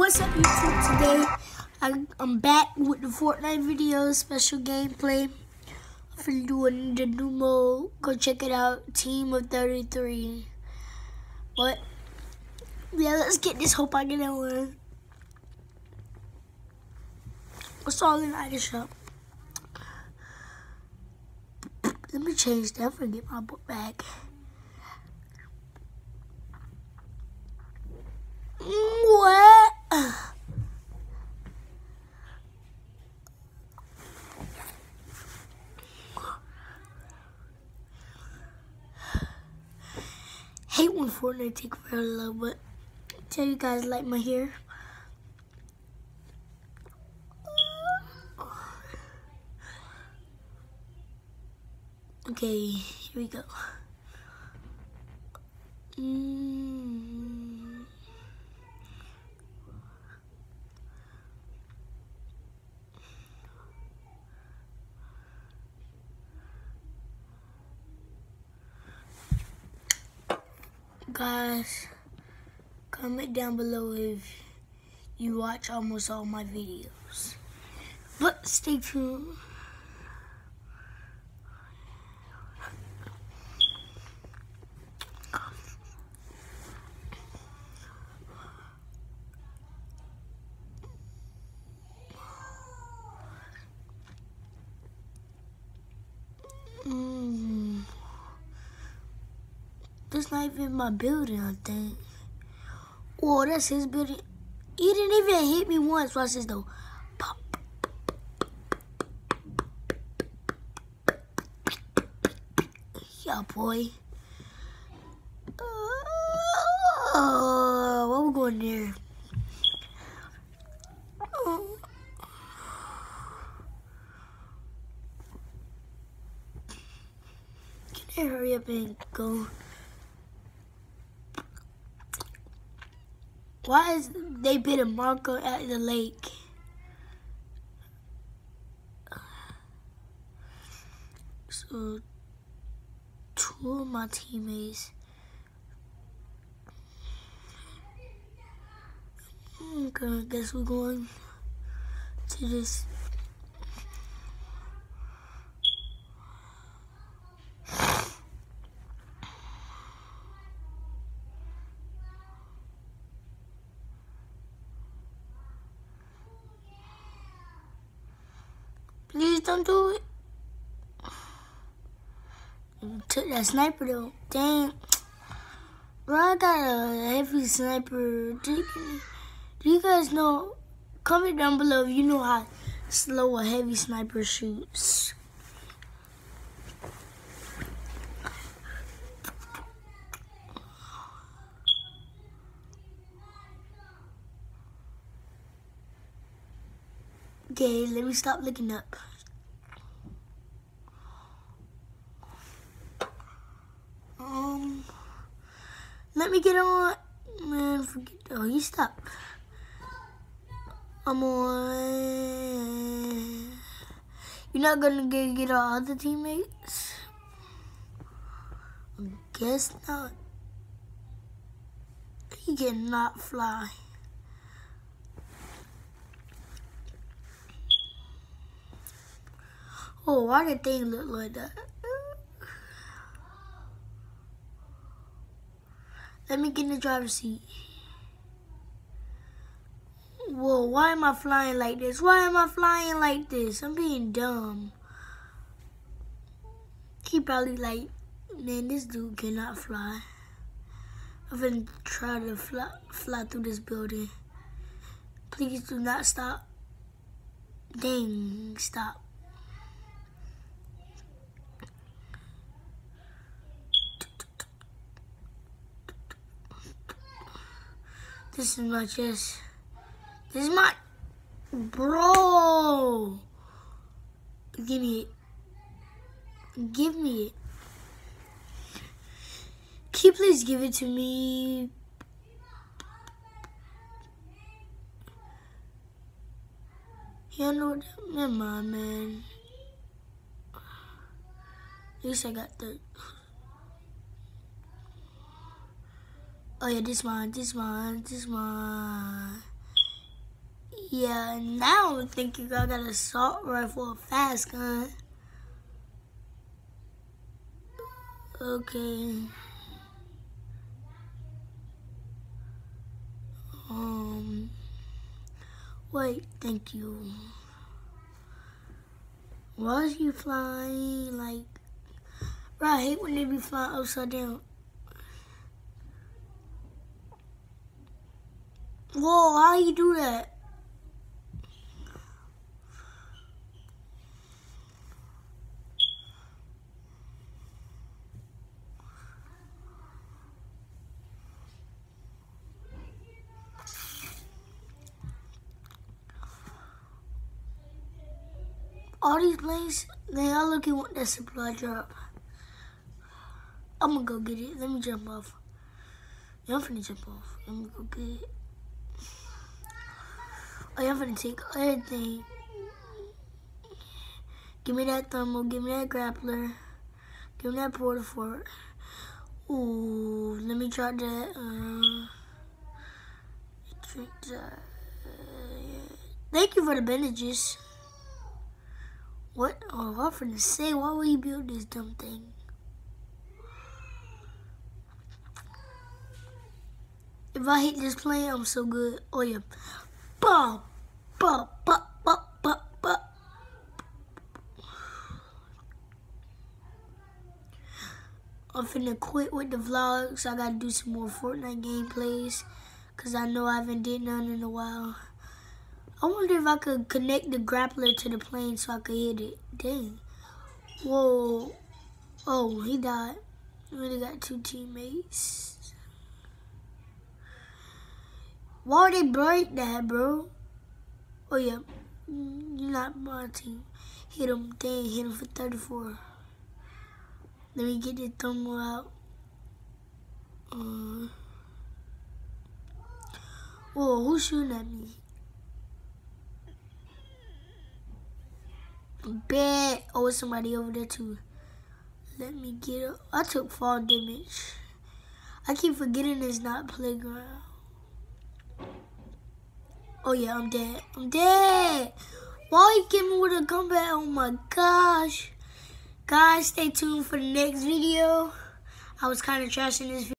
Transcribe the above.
what's up YouTube today? I, I'm back with the Fortnite video, special gameplay. I'm doing the new mode. Go check it out, Team of 33. But, yeah, let's get this. Hope I get one. What's all in the shop? Let me change that. Forget my book bag. What? I hate when Fortnite take forever to load, but tell you guys like my hair. Okay, here we go. Mm. Guys, comment down below if you watch almost all my videos. But stay tuned. That's not even my building, I think. Oh, that's his building. He didn't even hit me once. Watch this though. Yeah, boy. Uh, what we going there? Can I hurry up and go? Why is they put a marker at the lake? So, two of my teammates. Okay, I guess we're going to this Don't do it. took that sniper though. Dang. Bro, I got a heavy sniper. Do, do you guys know? Comment down below if you know how slow a heavy sniper shoots. Okay, let me stop looking up. Um, let me get on. Man, forget. Oh, he stopped. I'm on. You're not gonna get get our other teammates. I guess not. He cannot fly. Oh, why did thing look like that? Let me get in the driver's seat. Whoa, why am I flying like this? Why am I flying like this? I'm being dumb. He probably like, man, this dude cannot fly. I'm gonna try to fly, fly through this building. Please do not stop. Dang, stop. This is my chest. This is my... Bro! Give me it. Give me it. Can you please give it to me? You know? Never mind, man. At least I got the... Oh yeah, this one, this one, this one. Yeah, now I'm thinking I got a assault rifle, a fast gun. Okay. Um, wait, thank you. Why is you flying like, bro, I hate when they be flying upside down. Whoa, how you do that? all these planes, they all looking what that supply drop. I'm gonna go get it. Let me jump off. Yeah, I'm finna jump off. Let me go get it. I'm finna take everything. Give me that thermal, give me that grappler, give me that Port-a-Fort. Ooh, let me try that. Uh, thank you for the bandages. What? Oh, I'm finna say, why would he build this dumb thing? If I hit this plane, I'm so good. Oh yeah. Bah, I'm finna quit with the vlogs. I gotta do some more Fortnite gameplays. Cause I know I haven't did none in a while. I wonder if I could connect the grappler to the plane so I could hit it. Dang. Whoa. Oh, he died. We only got two teammates. Why would they break that, bro? Oh, yeah. Not my team. Hit him. Dang, hit him for 34. Let me get the thermal out. Uh, whoa, who's shooting at me? Bet. Oh, it's somebody over there too. Let me get up. I took fall damage. I keep forgetting it's not playground. Oh yeah, I'm dead. I'm dead. Why you me with a comeback? Oh my gosh. Guys, stay tuned for the next video. I was kind of trashing this video.